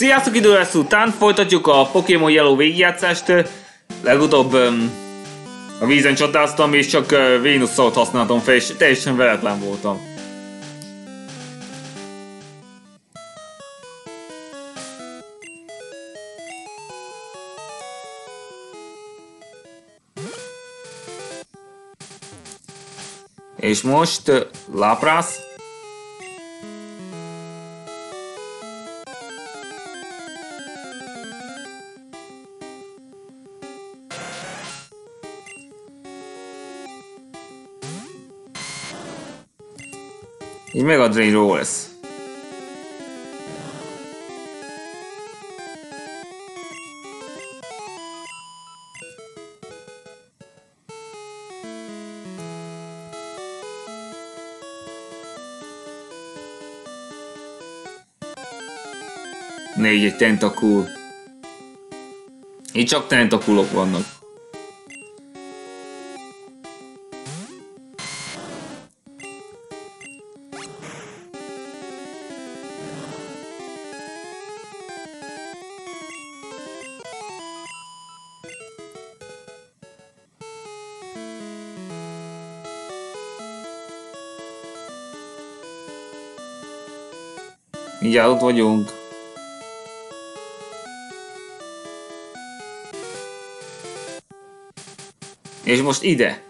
Sziasztok, idő lesz után, folytatjuk a Pokémon Yellow végigjátszást. Legutóbb um, a vízen csatáztam, és csak uh, Vénuszot használtam fel, és teljesen veletlen voltam. És most uh, Lapras. Így meg a Drain Rolls. Négy egy tentakul. Itt csak tentakulok vannak. Mindjárt ott vagyunk. És most ide.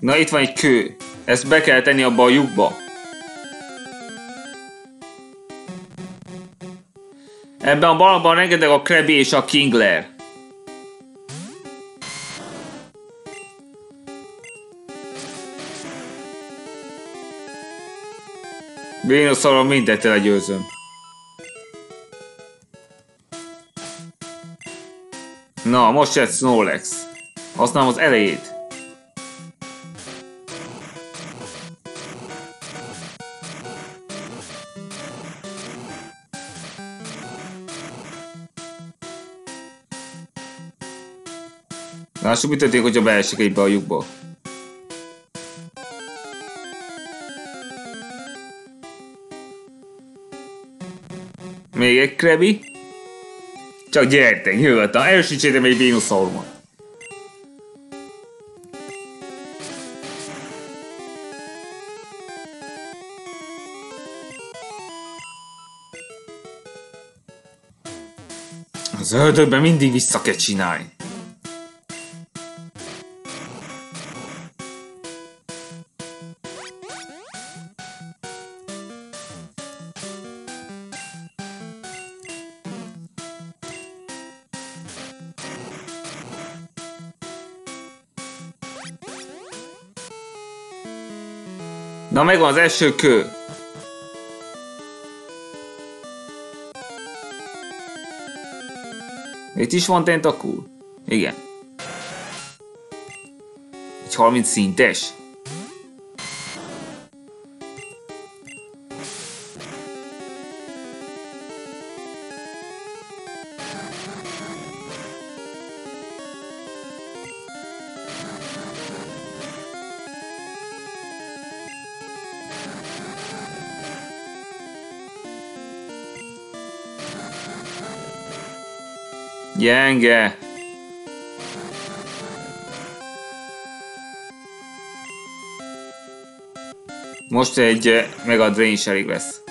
Na itt van egy kő. Ezt be kell tenni abba a lyukba. Ebben a balban rengeteg a Krabby és a Kingler. Vénuszalon mindent legyőzöm. Na, most jött Snorlax. Használom az elejét. Lássuk, mit történik, hogyha beesik egybe a lyukba. Krebi. Csak gyertek, nyugodtan, erősítsétek egy Venusaurumot. Az ördögben mindig vissza kell csinálni. Megvan az első kő. Itt is van tentakul? Igen. Egy 30 szintes. Gyenge. Most egy eh, Mega Drain is elég lesz.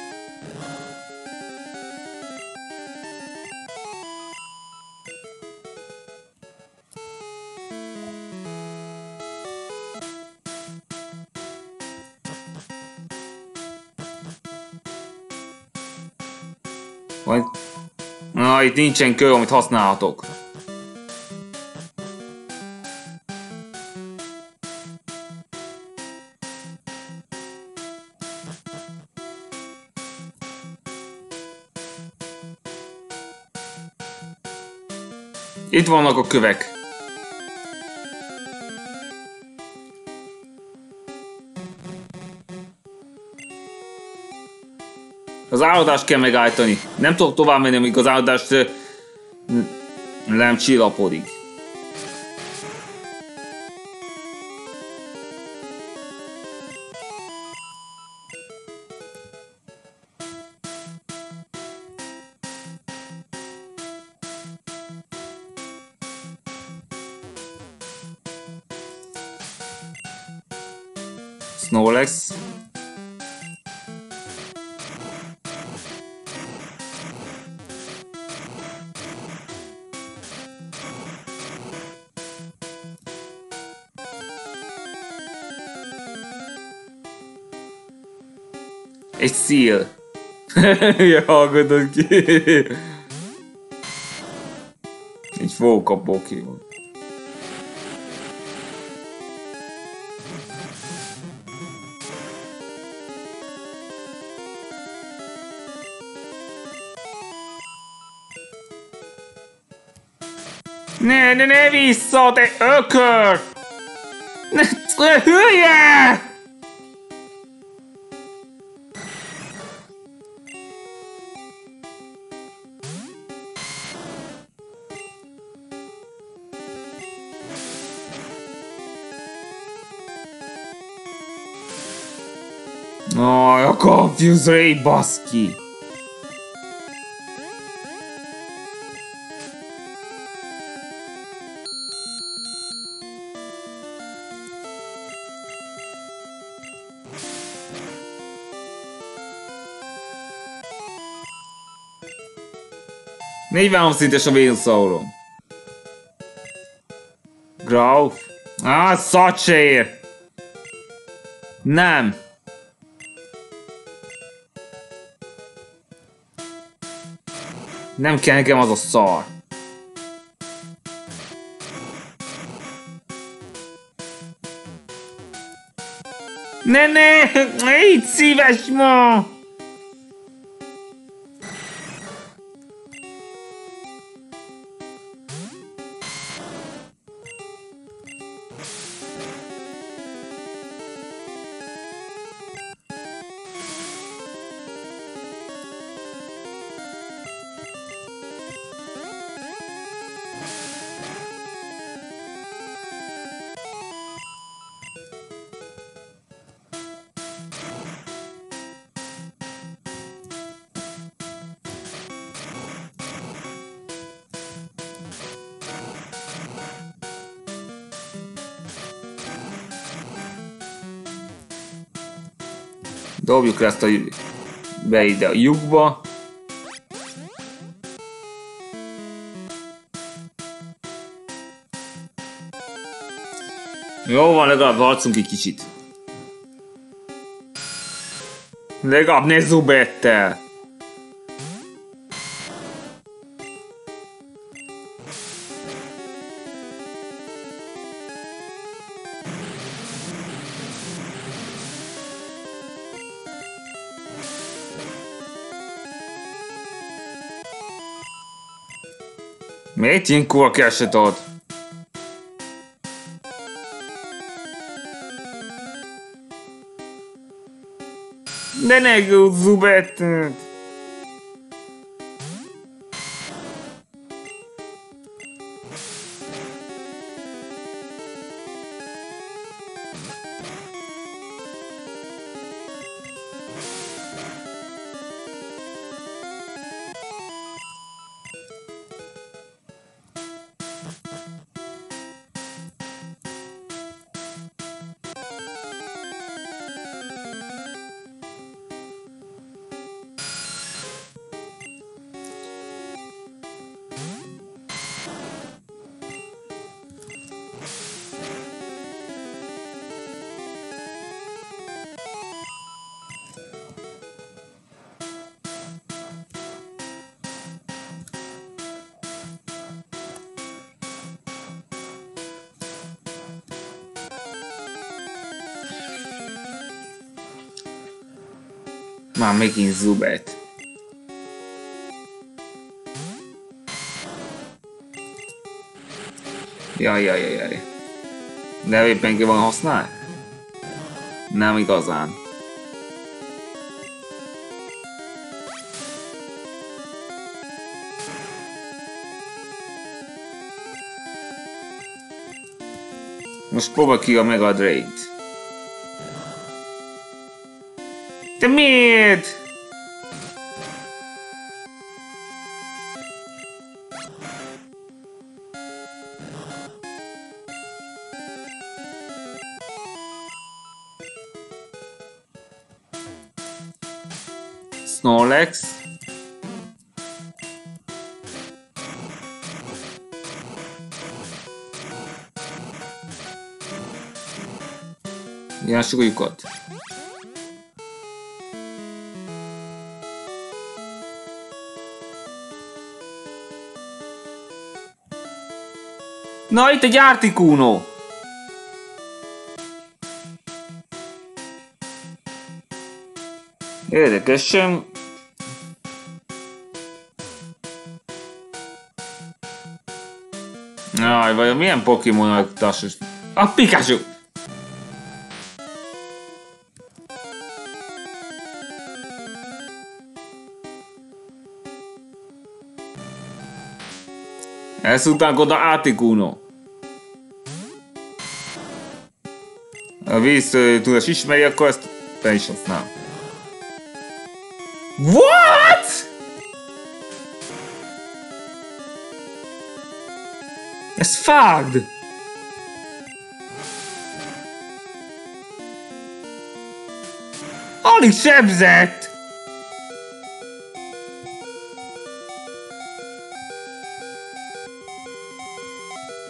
Itt nincsen kő, amit használhatok. Itt vannak a kövek. Az álladást kell megállítani. Nem tudok tovább menni, amíg az álladást nem csillapodik. Egy szíl. ja, hallgatod ki. Egy fóka Pokémon. Ne, ne, ne vissza, te ökör! Ne, hülye! Ray, baszki! Négyven szintes a Venuszauron. Grau. Ah, szat se. Nem. Nem kell nekem az a szar. Ne, ne! Légy szíves ma! Dobjuk ezt a be ide a lyukba. Jó van, legalább harcunk egy kicsit. Legalább ne zubettel. Kurva keveset ad? De ne zubet! Megint Zubet. Jaj, jaj, jaj, jaj. De éppen ki van használ? Nem igazán. Most próbál ki a Mega Drake-t. Damit! Snorlax. Jaszczyk i kot. Jássuk a lyukat. Na, itt egy Articuno! Érdekesen. Jaj, vajon milyen Pokémonok tassos? A Pikachu! Ezután oda Articuno. A víz tudás ismeri, akkor ezt fel is használom. What? Ez fucked! Alig sebzett!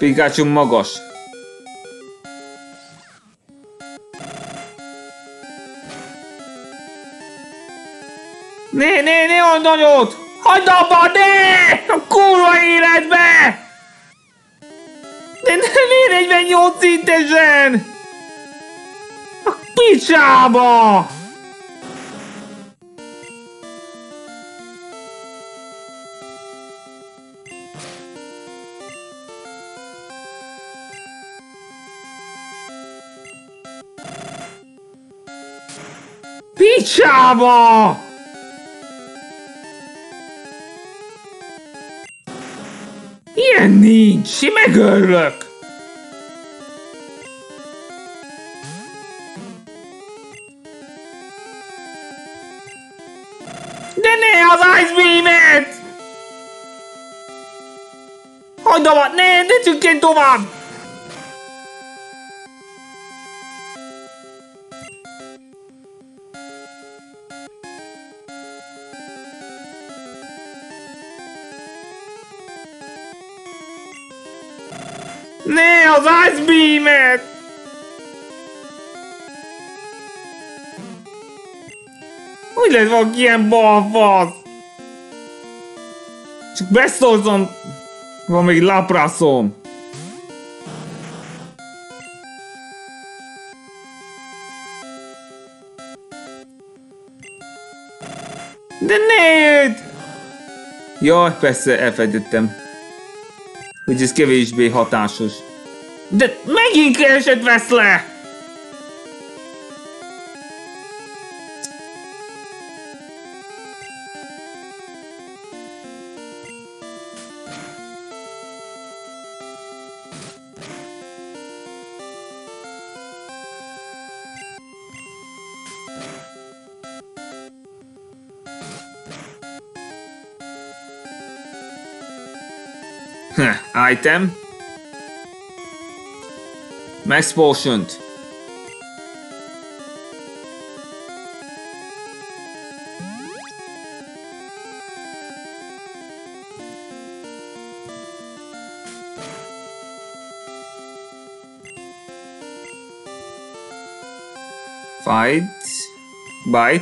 Pikachu magas. Né, né, né, a nagyot! Hagyd abba, né! A kurva életbe! De ne 48 szintesen! A picsába! Picsába! Ilyen nincs, megörlök! De ne az Ice Beam-et! Hagyd ne, ne csükkent tovább! Ne, az Ice Beam-et! Hogy lehet valaki ilyen balfasz? Csak beszóltam. Van még lapraszom. De ne! Jaj, persze, elfejtettem hogy ez kevésbé hatásos. De megint keresett vesz le! item. Max potion. Fight. Bite.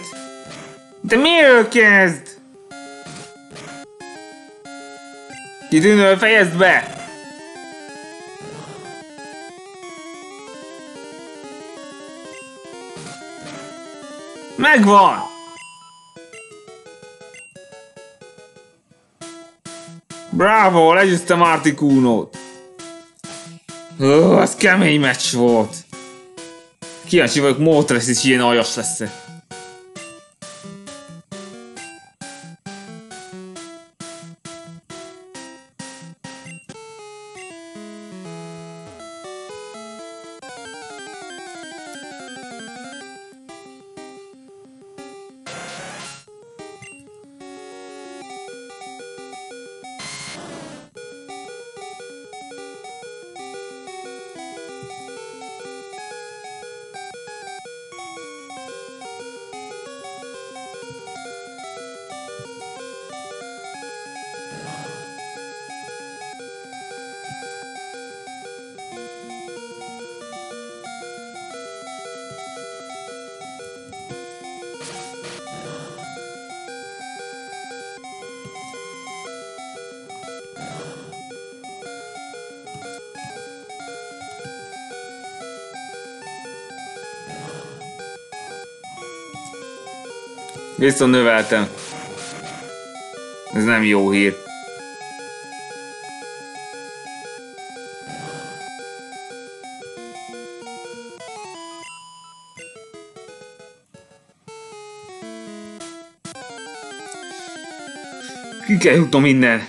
The mirror cast! I örfejezd back? Megvan! Bravo, legyőztem Articuno-t! ez kemény meccs volt! Kíváncsi vagyok, Moltres is ilyen aljas lesz -e. Viszont növeltem. Ez nem jó hír. Ki kell jutnom innen.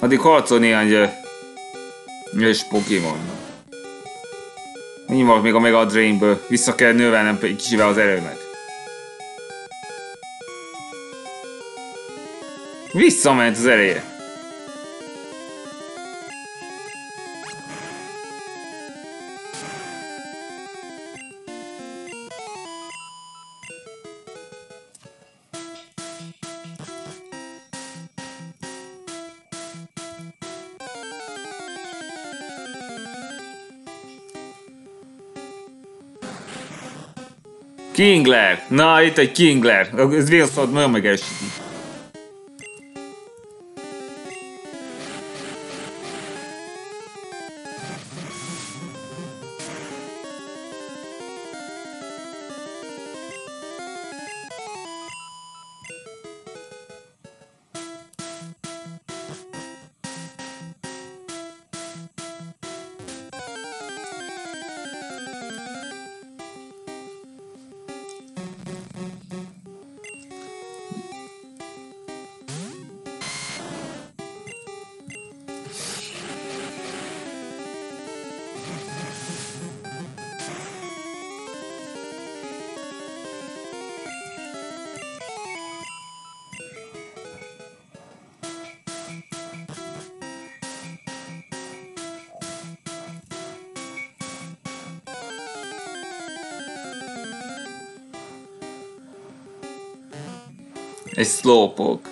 Addig harcol néhány és Pokémon. Volt még a Mega Drainből. Vissza kell növelnem egy kicsivel az erőmet. Visszament az ereje. Kingler! Na, itt egy Kingler. Ez Wilson nagyon Egy slowpoke.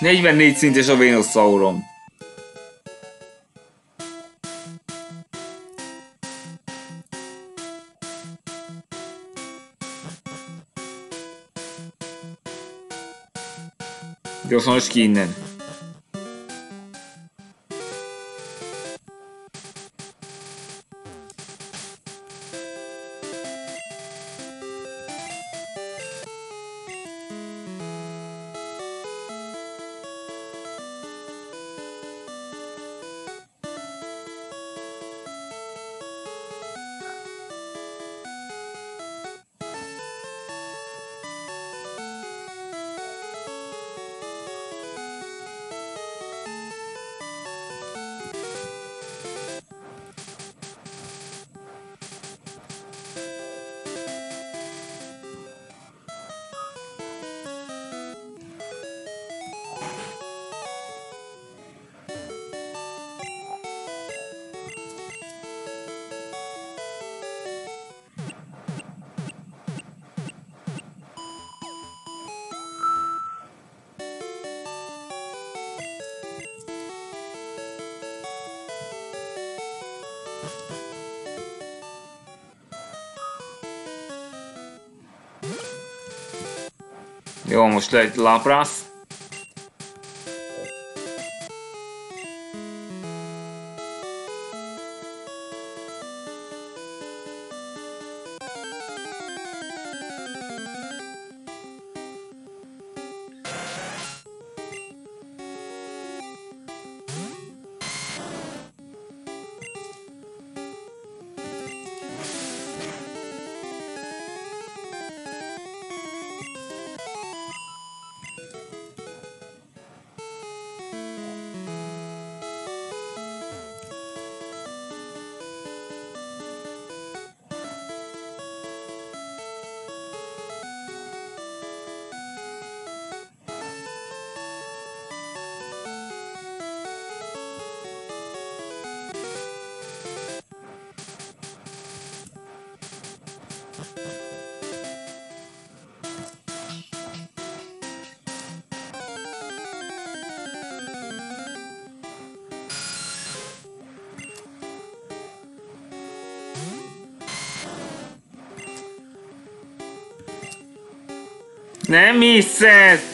Negyvennégy szintes a Venuszaurom. Gyorsan most ki innen. Jó, most le egy Lapras. Nem hiszed!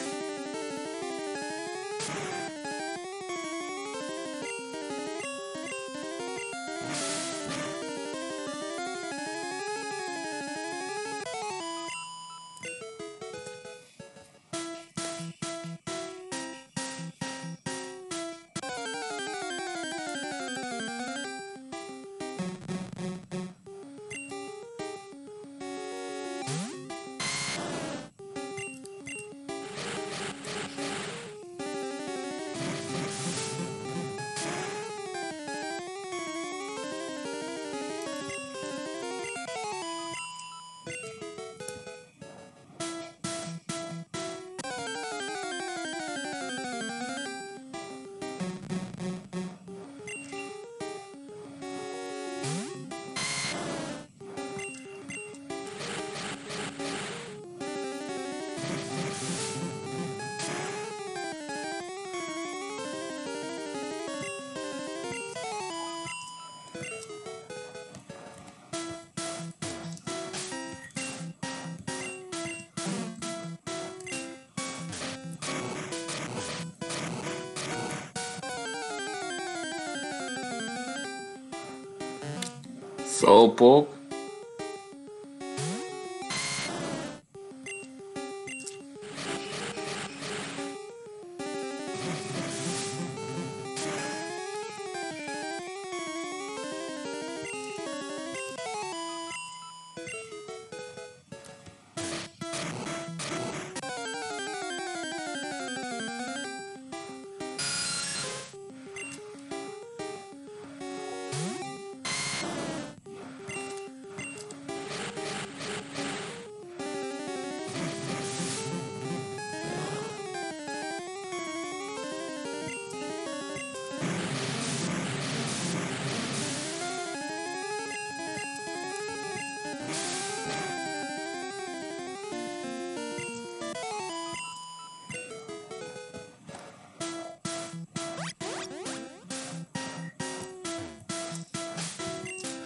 Slowpoke.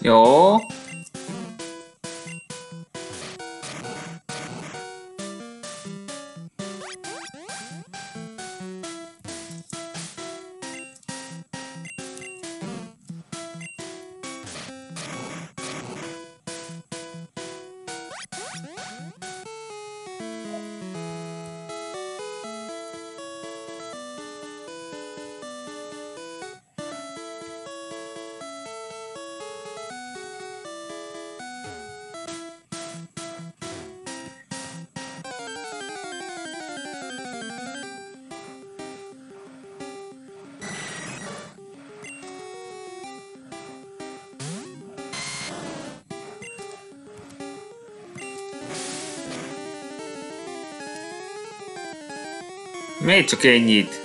Jó. Miért csak ennyit?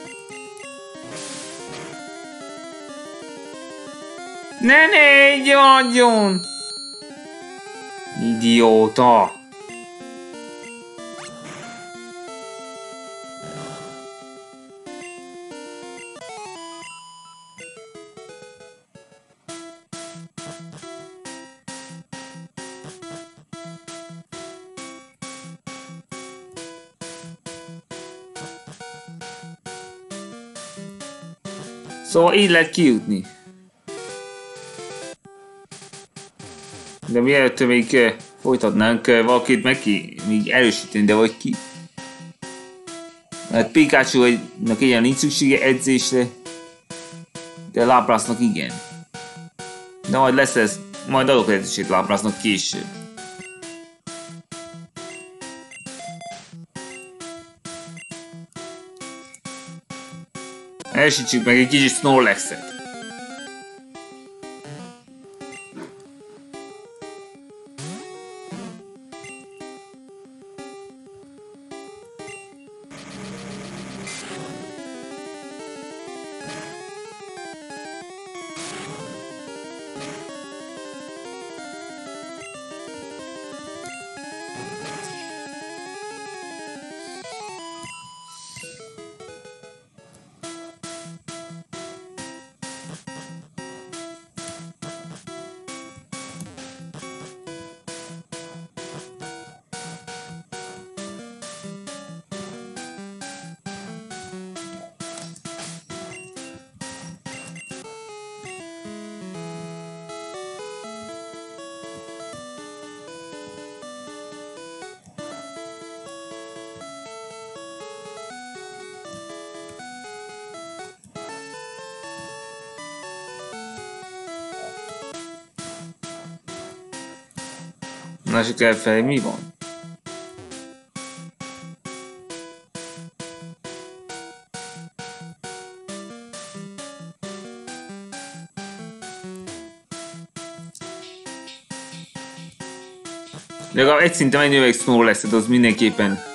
Ne négy adjon! Idióta! Szóval így lehet kijutni. De mielőtt még uh, folytatnánk, uh, valakit meg ki, még erősíteni, de vagy ki. Mert Pikachu-nak ilyen nincs szüksége edzésre, de Laprasnak igen. De majd lesz ez, majd adok lehetőséget Laprasnak később. Elsítsük meg egy kicsit Snorlax-et. Másik elfelé mi van? Legalább egy szinte mennyi üveg Snow lesz, az mindenképpen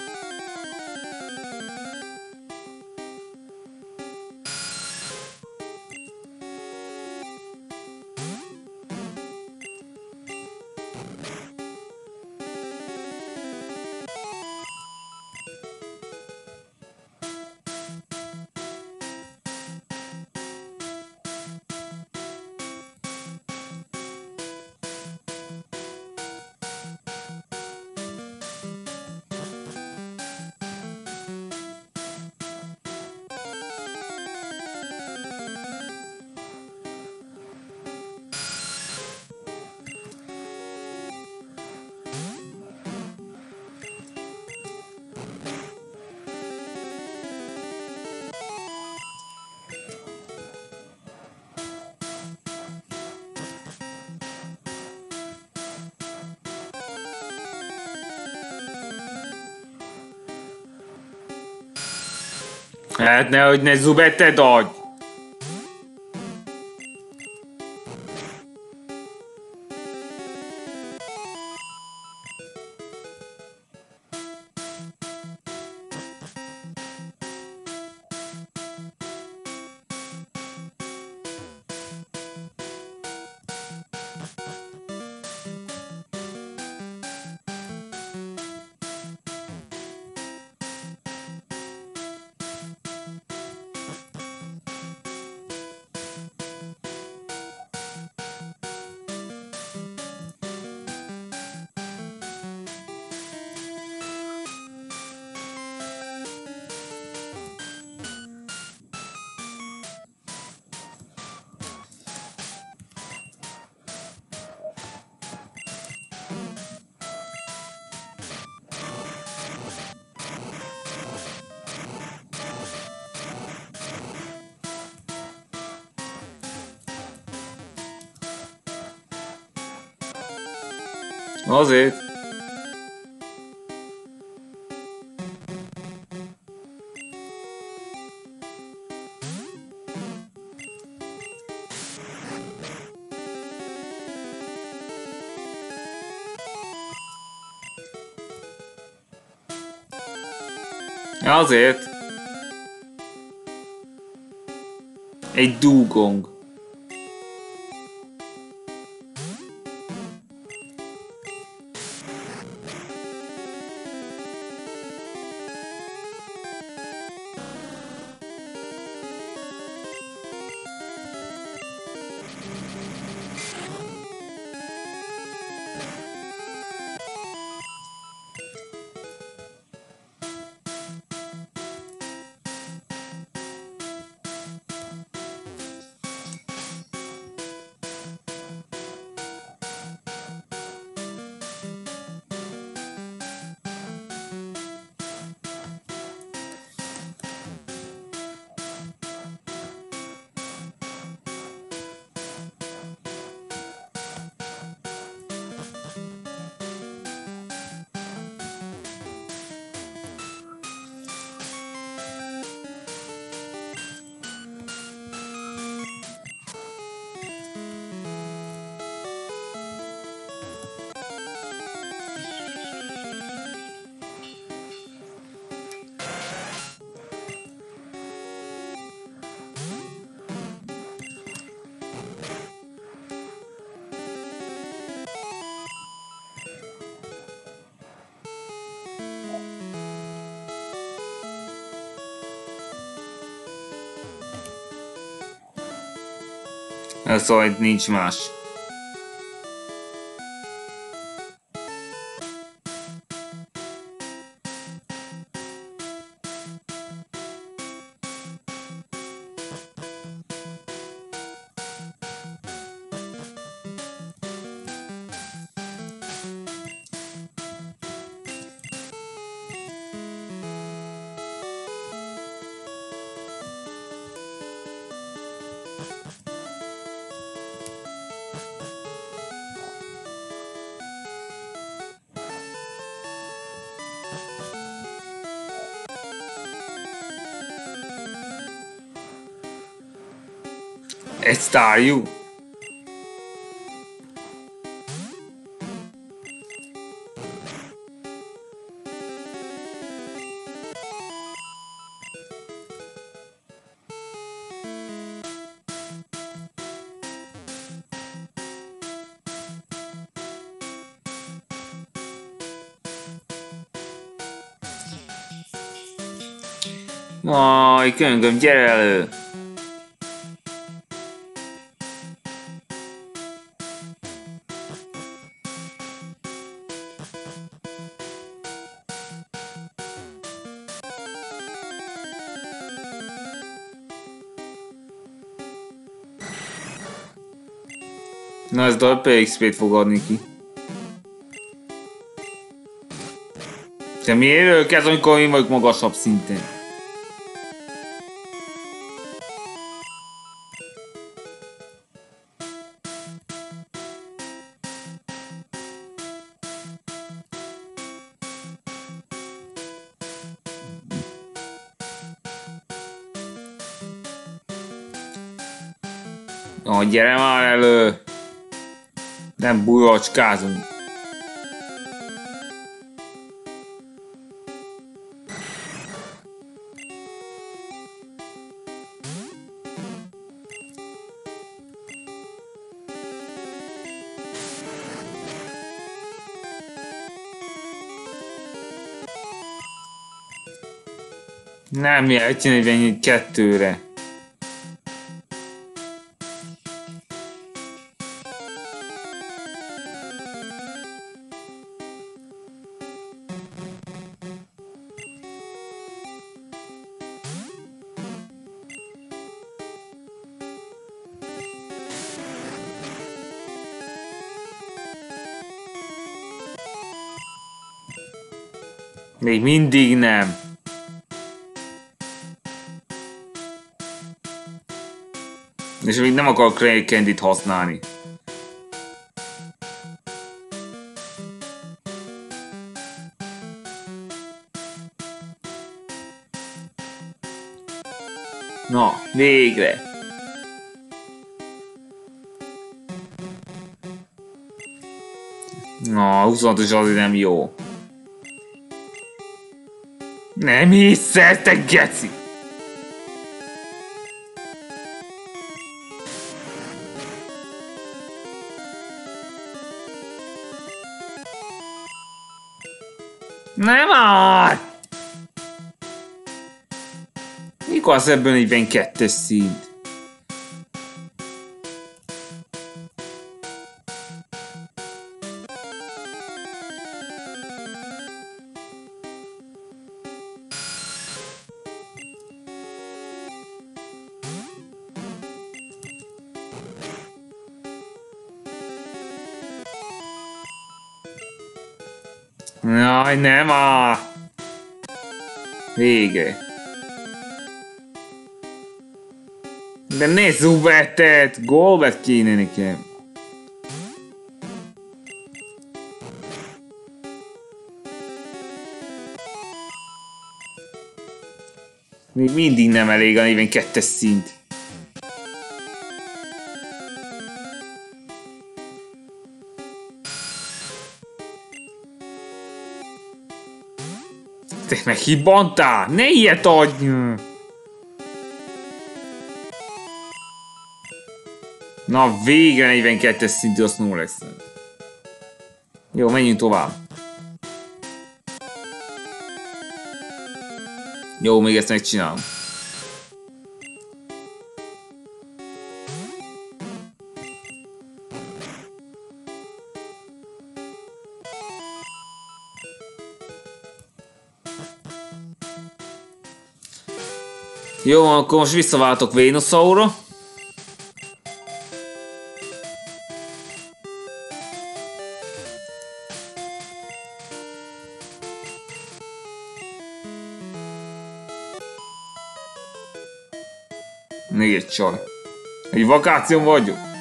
Hát nehogy ne zubeted agy! Azért. Azért. Egy dúgong. Szóval nincs más. Egy sztárjú. Aj, könyögöm, gyere elő! Na ez darab PXP-t fog adni ki. Te miért kezd, amikor én vagyok magasabb szinten? Na, gyere már elő! Nem bujacskázunk. Nem, mi 142-re. Még mindig nem. És még nem akar Craig Candy-t használni. Na, végre! Na, 26 is azért nem jó. Nem hiszed, te geci! Nem már! Mikor az ebből 42-es szint? Jaj, nem á! Vége. De ne zubetet! Golbet kéne nekem. Még mindig nem elég a 42-es szint. Meg hibantál! Ne ilyet adj! Na végre 42-es szintű a Snorlax. Jó, menjünk tovább. Jó, még ezt megcsinálom. Jó, akkor most visszaváltok Vénuszauра. Még egy csar. Egy vakáción vagyok.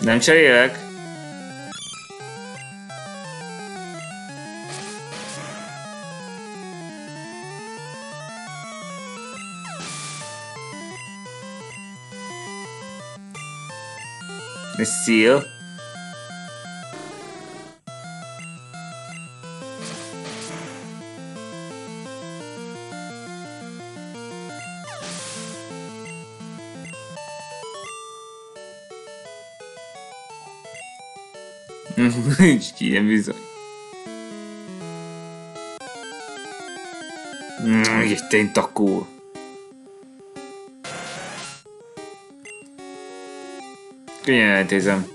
Nem cserélek? Szíl. Nincs ilyen bizony. Mm, egy tentakú. Könnyen eltézem.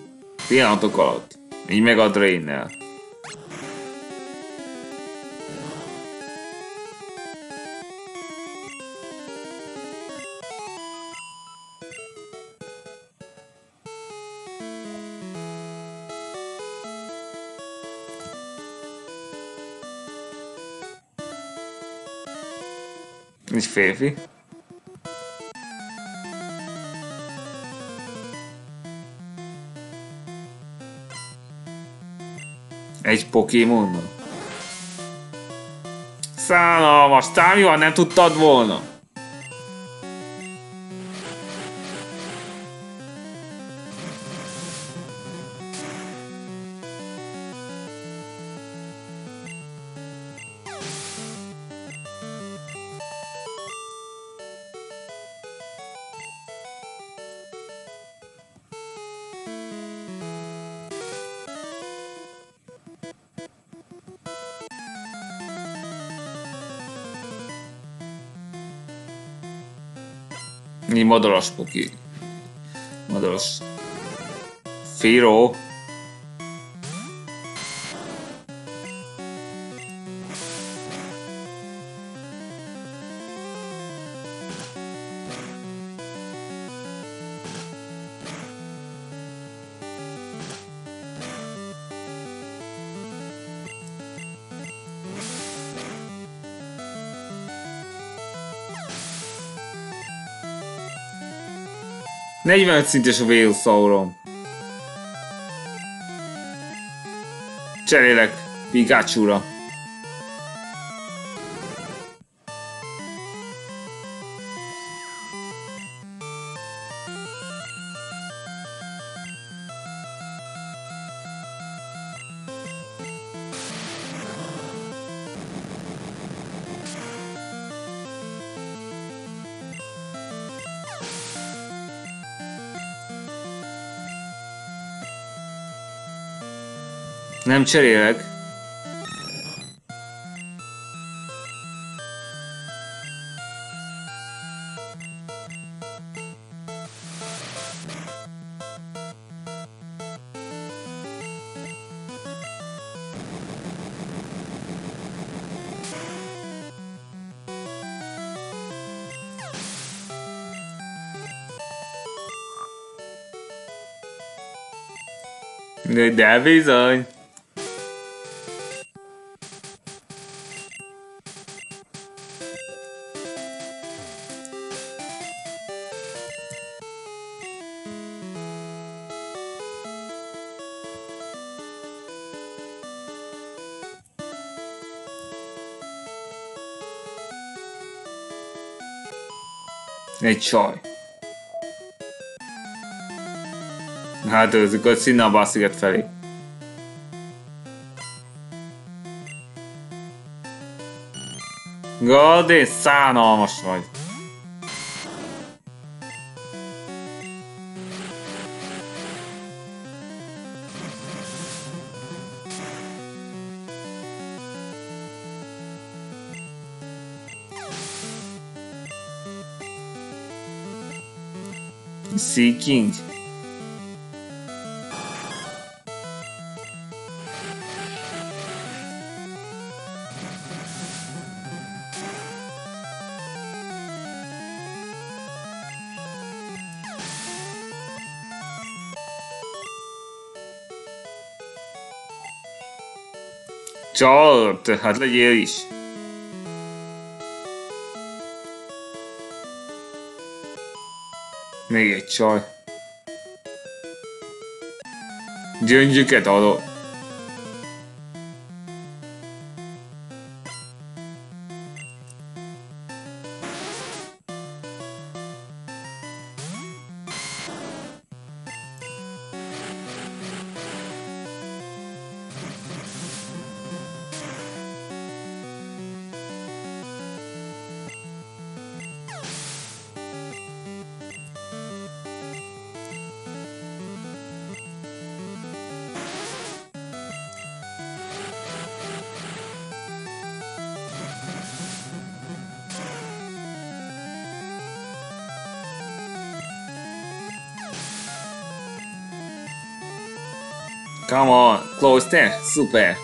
Pillanatok alatt. Így meg a drain-nel. Férfi. Egy Pokémon. Szánalmas, támjúan nem tudtad volna. Madaras poki. Madaras. Firo. Negyvenöt szintes a Veilsauron. Cserélek Pikachu-ra. Nem cserélek. De, de bizony. Egy csaj. Hát őzzük a Színabba sziget felé. Gadé, szánalmas vagy. Seeking. Csalt, hát legyél is. Még egy csaj. Gyöngyöket adott. There, super.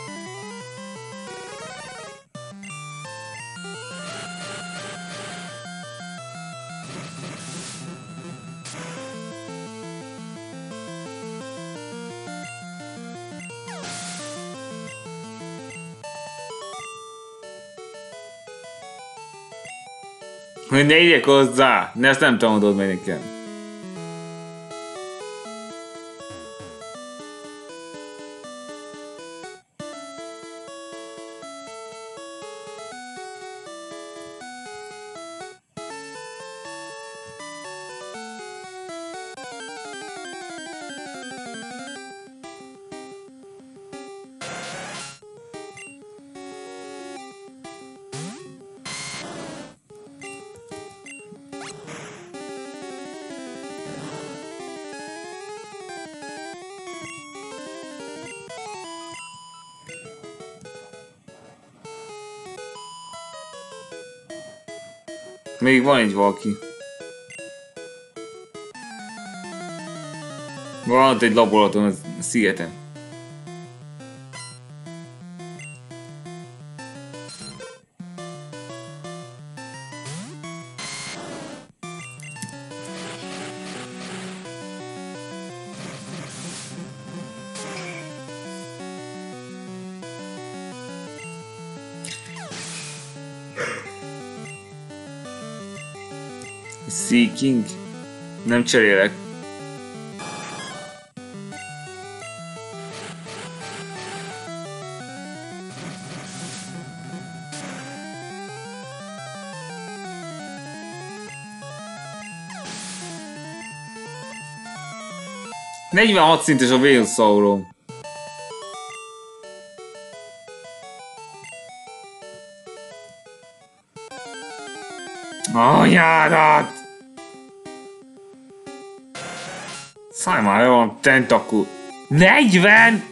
Hogy ne igyek hozzá, ne ezt nem tanulod meg nekem. még van egy valaki. Van ott egy laboratórium a szigeten. Seeking. Nem cserélek. Negyvenhat szintes a Vénuszaurom. Anyádat! Szállj már olyan tentakú. 40!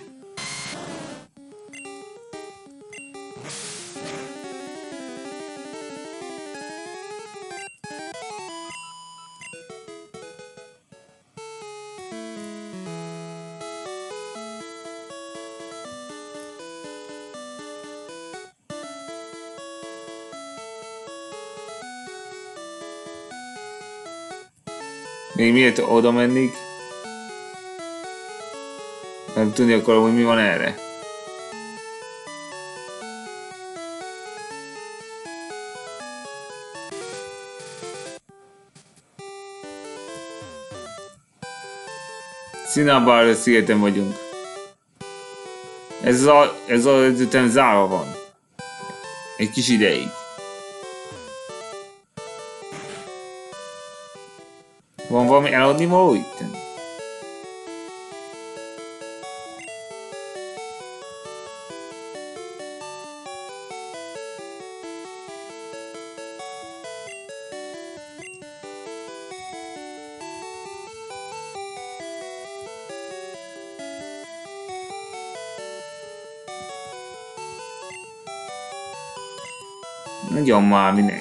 Még miért oda mennék? Nem tudni akarom, hogy mi van erre. Cinnabar szigeten vagyunk. Ez a, ez a ezután zárva van. Egy kis ideig. Van valami eladni való itt? Nagyon már minek ez.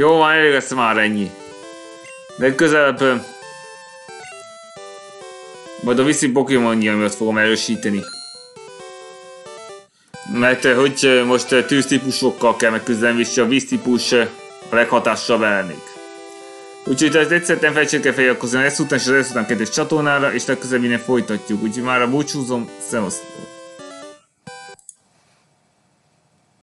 Jó, már elég lesz már ennyi. De közelebb... Majd a viszi Pokémon miatt fogom erősíteni. Mert hogy most tűztípusokkal kell megküzdeni, és a víztípus a leghatással lennék. Úgyhogy ezt egyszer nem felejtsék el feliratkozni, ezt után és az ezt után kedves csatornára, és legközelebb innen folytatjuk. Úgyhogy már a búcsúzom, szevasztok!